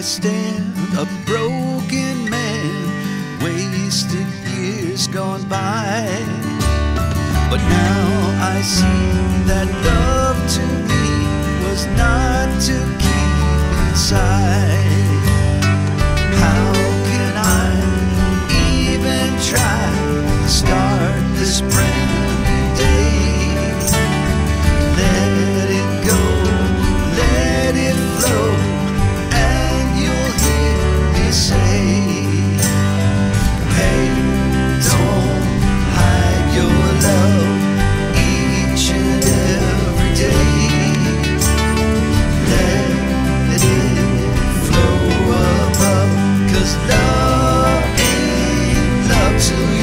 stand a broken man, wasted years gone by. But now I see that love to me was not to. to you.